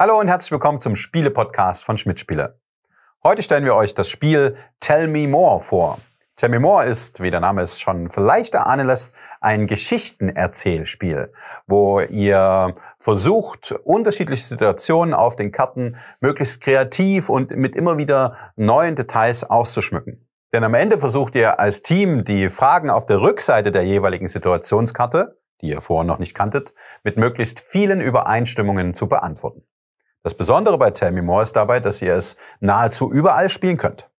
Hallo und herzlich willkommen zum Spiele-Podcast von Schmidt Spiele. Heute stellen wir euch das Spiel Tell Me More vor. Tell Me More ist, wie der Name es schon vielleicht erahnen lässt, ein Geschichtenerzählspiel, wo ihr versucht, unterschiedliche Situationen auf den Karten möglichst kreativ und mit immer wieder neuen Details auszuschmücken. Denn am Ende versucht ihr als Team die Fragen auf der Rückseite der jeweiligen Situationskarte, die ihr vorher noch nicht kanntet, mit möglichst vielen Übereinstimmungen zu beantworten. Das Besondere bei Tell Me More ist dabei, dass ihr es nahezu überall spielen könnt.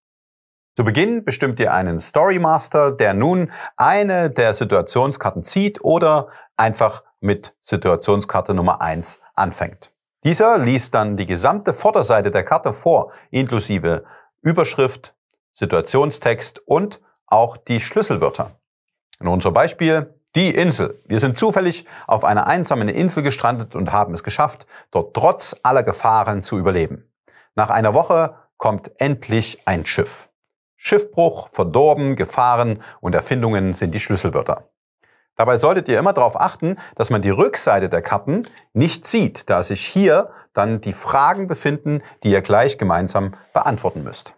Zu Beginn bestimmt ihr einen Story Master, der nun eine der Situationskarten zieht oder einfach mit Situationskarte Nummer 1 anfängt. Dieser liest dann die gesamte Vorderseite der Karte vor, inklusive Überschrift, Situationstext und auch die Schlüsselwörter. In unserem Beispiel die Insel. Wir sind zufällig auf einer einsamen Insel gestrandet und haben es geschafft, dort trotz aller Gefahren zu überleben. Nach einer Woche kommt endlich ein Schiff. Schiffbruch, Verdorben, Gefahren und Erfindungen sind die Schlüsselwörter. Dabei solltet ihr immer darauf achten, dass man die Rückseite der Karten nicht sieht, da sich hier dann die Fragen befinden, die ihr gleich gemeinsam beantworten müsst.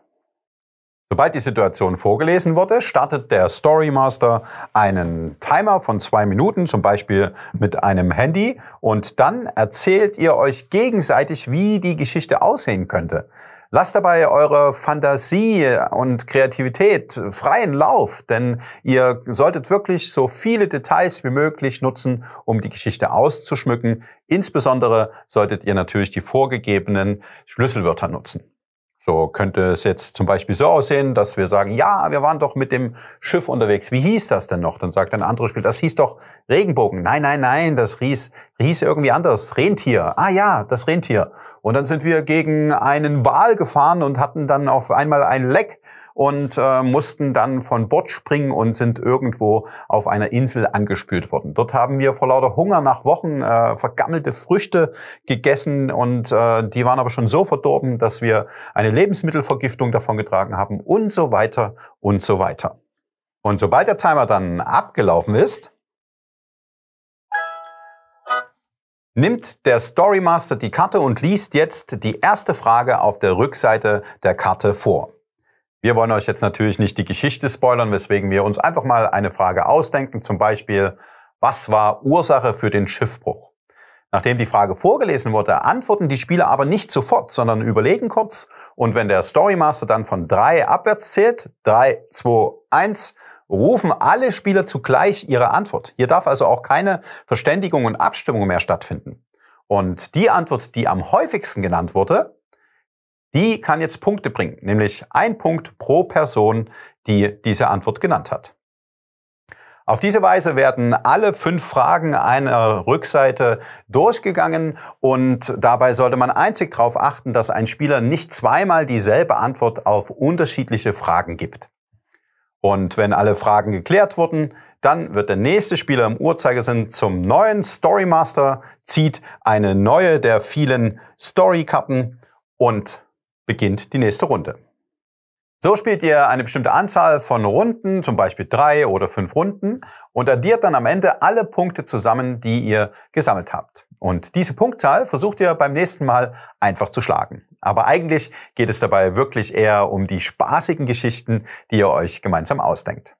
Sobald die Situation vorgelesen wurde, startet der Storymaster einen Timer von zwei Minuten, zum Beispiel mit einem Handy, und dann erzählt ihr euch gegenseitig, wie die Geschichte aussehen könnte. Lasst dabei eure Fantasie und Kreativität freien Lauf, denn ihr solltet wirklich so viele Details wie möglich nutzen, um die Geschichte auszuschmücken. Insbesondere solltet ihr natürlich die vorgegebenen Schlüsselwörter nutzen. So könnte es jetzt zum Beispiel so aussehen, dass wir sagen, ja, wir waren doch mit dem Schiff unterwegs. Wie hieß das denn noch? Dann sagt ein anderes Spiel, das hieß doch Regenbogen. Nein, nein, nein, das hieß, hieß irgendwie anders. Rentier. Ah ja, das Rentier. Und dann sind wir gegen einen Wal gefahren und hatten dann auf einmal ein Leck und äh, mussten dann von Bord springen und sind irgendwo auf einer Insel angespült worden. Dort haben wir vor lauter Hunger nach Wochen äh, vergammelte Früchte gegessen und äh, die waren aber schon so verdorben, dass wir eine Lebensmittelvergiftung davon getragen haben und so weiter und so weiter. Und sobald der Timer dann abgelaufen ist, nimmt der Storymaster die Karte und liest jetzt die erste Frage auf der Rückseite der Karte vor. Wir wollen euch jetzt natürlich nicht die Geschichte spoilern, weswegen wir uns einfach mal eine Frage ausdenken. Zum Beispiel, was war Ursache für den Schiffbruch? Nachdem die Frage vorgelesen wurde, antworten die Spieler aber nicht sofort, sondern überlegen kurz. Und wenn der Storymaster dann von drei abwärts zählt, drei, zwei, eins, rufen alle Spieler zugleich ihre Antwort. Hier darf also auch keine Verständigung und Abstimmung mehr stattfinden. Und die Antwort, die am häufigsten genannt wurde, die kann jetzt Punkte bringen, nämlich ein Punkt pro Person, die diese Antwort genannt hat. Auf diese Weise werden alle fünf Fragen einer Rückseite durchgegangen und dabei sollte man einzig darauf achten, dass ein Spieler nicht zweimal dieselbe Antwort auf unterschiedliche Fragen gibt. Und wenn alle Fragen geklärt wurden, dann wird der nächste Spieler im Uhrzeigersinn zum neuen Storymaster, zieht eine neue der vielen Storykarten und beginnt die nächste Runde. So spielt ihr eine bestimmte Anzahl von Runden, zum Beispiel drei oder fünf Runden, und addiert dann am Ende alle Punkte zusammen, die ihr gesammelt habt. Und diese Punktzahl versucht ihr beim nächsten Mal einfach zu schlagen. Aber eigentlich geht es dabei wirklich eher um die spaßigen Geschichten, die ihr euch gemeinsam ausdenkt.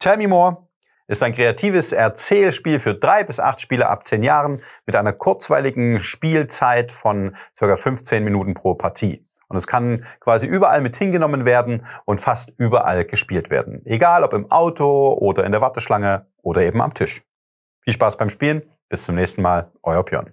Tell Me More ist ein kreatives Erzählspiel für drei bis acht Spieler ab zehn Jahren mit einer kurzweiligen Spielzeit von circa 15 Minuten pro Partie. Und es kann quasi überall mit hingenommen werden und fast überall gespielt werden. Egal ob im Auto oder in der Warteschlange oder eben am Tisch. Viel Spaß beim Spielen. Bis zum nächsten Mal. Euer Björn.